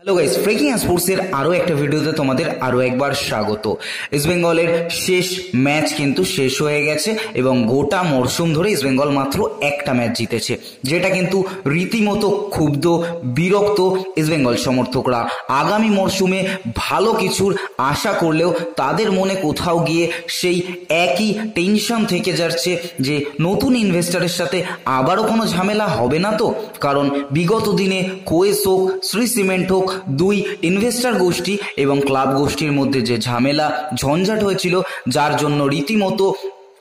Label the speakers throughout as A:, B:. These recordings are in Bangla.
A: হ্যালো গাইস ব্রেকিং স্পোর্টসের আরও একটা ভিডিওতে তোমাদের আরও একবার স্বাগত। ইস্ট বেঙ্গলের শেষ ম্যাচ কিন্তু শেষ হয়ে গেছে এবং গোটা মরশুম ধরে ইস্ট বেঙ্গল মাত্র একটা ম্যাচ জিতেছে, যেটা কিন্তু রীতিমতো ক্ষুব্ধ, বিরক্ত ইস্ট বেঙ্গল সমর্থকরা। আগামী মরশুমে ভালো কিছুর আশা করলেও তাদের মনে কোথাও গিয়ে সেই একই টেনশন থেকে যাচ্ছে যে নতুন ইনভেস্টারের সাথে আবারও কোনো ঝামেলা হবে না তো? কারণ বিগত দিনে কোয়েস হোক শ্রী সিমেন্ট হোক দুই ইনভেস্টার গোষ্ঠী এবং ক্লাব গোষ্ঠীর মধ্যে যে ঝামেলা, ঝঞ্ঝাট হয়েছিল, যার জন্য রীতিমতো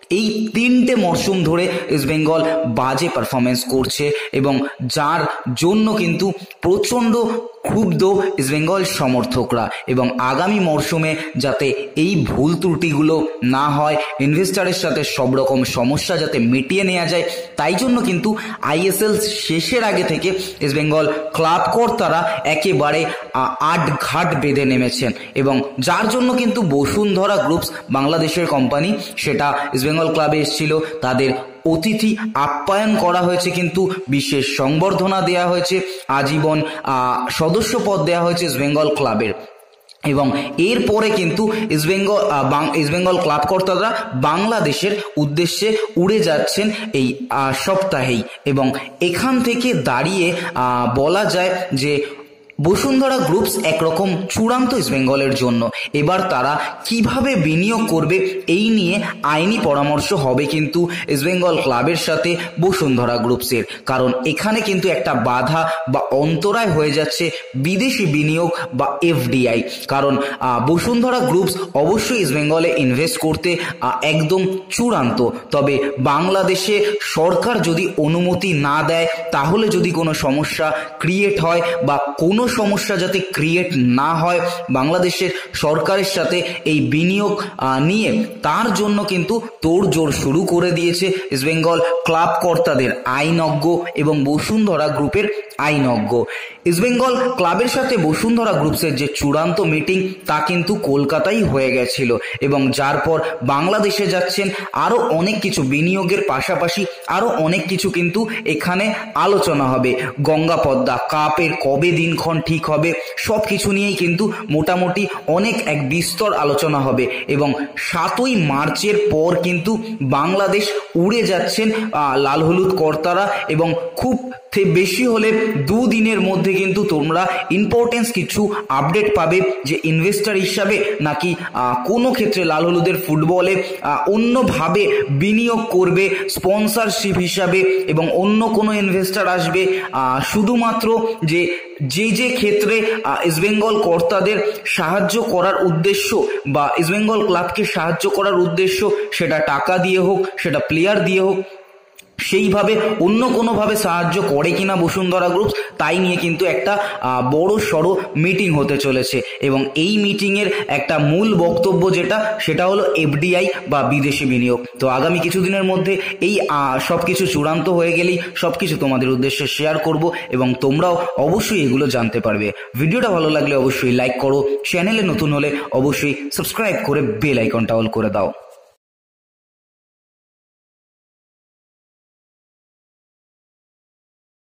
A: এই তিনটে মরশুম ধরে ইস্টবেঙ্গল বাজে পারফরমেন্স করছে এবং যার জন্য কিন্তু প্রচণ্ড ক্ষুব্ধ ইস্টবেঙ্গল সমর্থকরা এবং আগামী মরশুমে যাতে এই ভুল ত্রুটিগুলো না হয় ইনভেস্টারের সাথে সব রকম সমস্যা যাতে মিটিয়ে নেওয়া যায়, তাই জন্য কিন্তু আইএসএল শেষের আগে থেকে ইস্টবেঙ্গল ক্লাব কর্তারা একেবারে আট ঘাট বেঁধে নেমেছেন এবং যার জন্য কিন্তু বসুন্ধরা গ্রুপস বাংলাদেশের কোম্পানি সেটা ইস্টবেঙ্গল ক্লাবে এসেছিল, তাদের অতিথি আপ্যায়ন করা হয়েছে কিন্তু বিশেষ সংবর্ধনা দেওয়া হয়েছে, আজীবন সদস্য পদ দেওয়া হয়েছে বেঙ্গল ক্লাবের এবং এরপরে কিন্তু ইস্টবেঙ্গল ইস্টবেঙ্গল ক্লাব কর্তারা বাংলাদেশের উদ্দেশ্যে উড়ে যাচ্ছেন এই সপ্তাহেই। এবং এখান থেকে দাঁড়িয়ে বলা যায় যে বসুন্ধরা গ্রুপস একরকম চূড়ান্ত ইস্টবেঙ্গলের জন্য। এবার তারা কীভাবে বিনিয়োগ করবে এই নিয়ে আইনি পরামর্শ হবে কিন্তু ইস্টবেঙ্গল ক্লাবের সাথে বসুন্ধরা গ্রুপসের। কারণ এখানে কিন্তু একটা বাধা বা অন্তরায় হয়ে যাচ্ছে বিদেশি বিনিয়োগ বা এফডিআই কারণ বসুন্ধরা গ্রুপস অবশ্যই ইস্টবেঙ্গলে ইনভেস্ট করতে একদম চূড়ান্ত। তবে বাংলাদেশে সরকার যদি অনুমতি না দেয়, তাহলে যদি কোনো সমস্যা ক্রিয়েট হয় বা কোনো সমস্যা যাতে ক্রিয়েট না হয়, বাংলাদেশের সরকারের সাথে এই বিনিয়োগ নিয়ে তার জন্য কিন্তু তোড়জোড় শুরু করে দিয়েছে ইস্টবেঙ্গল ক্লাব কর্তাদের আইনজ্ঞ এবং বসুন্ধরা গ্রুপের আইনজ্ঞ। ইস্টবেঙ্গল ক্লাবের সাথে বসুন্ধরা গ্রুপসের যে চূড়ান্ত মিটিং, তা কিন্তু কলকাতায় হয়ে গেছিল এবং যার পর বাংলাদেশে যাচ্ছেন আরও অনেক কিছু বিনিয়োগের পাশাপাশি আরও অনেক কিছু কিন্তু এখানে আলোচনা হবে। গঙ্গা পদ্মা, কাপের কবে দিনক্ষণ ঠিক হবে সব কিছু নিয়েই কিন্তু মোটামুটি অনেক এক বিস্তর আলোচনা হবে এবং সাতই মার্চের পর কিন্তু বাংলাদেশ উড়ে যাচ্ছেন লাল হলুদ কর্তারা এবং খুব বেশি হলে দুদিনের মধ্যে কিন্তু তোমরা ইম্পর্টেন্স কিছু আপডেট পাবে যে ইনভেস্টার হিসাবে নাকি কোনো ক্ষেত্রে লাল হলুদের ফুটবলে অন্যভাবে বিনিয়োগ করবে স্পন্সারশিপ হিসাবে এবং অন্য কোনো ইনভেস্টার আসবে শুধুমাত্র যে যে যে ক্ষেত্রে ইস্টবেঙ্গল কর্তাদের সাহায্য করার উদ্দেশ্য বা ইস্টবেঙ্গল ক্লাবকে সাহায্য করার উদ্দেশ্য সেটা টাকা দিয়ে হোক, সেটা প্লেয়ার দিয়ে হোক সেইভাবে অন্য কোনোভাবে সাহায্য করে কিনা বসুন্ধরা গ্রুপ তাই নিয়ে কিন্তু একটা বড় সড়ো মিটিং হতে চলেছে। এবং এই মিটিংয়ের একটা মূল বক্তব্য যেটা, সেটা হলো এফডিআই বা বিদেশি বিনিয়োগ। তো আগামী কিছুদিনের মধ্যে এই সব কিছু চূড়ান্ত হয়ে গেলেই সব কিছু তোমাদের উদ্দেশ্যে শেয়ার করব এবং তোমরাও অবশ্যই এগুলো জানতে পারবে। ভিডিওটা ভালো লাগলে অবশ্যই লাইক করো, চ্যানেলে নতুন হলে অবশ্যই সাবস্ক্রাইব করে বেল আইকনটা অল করে দাও।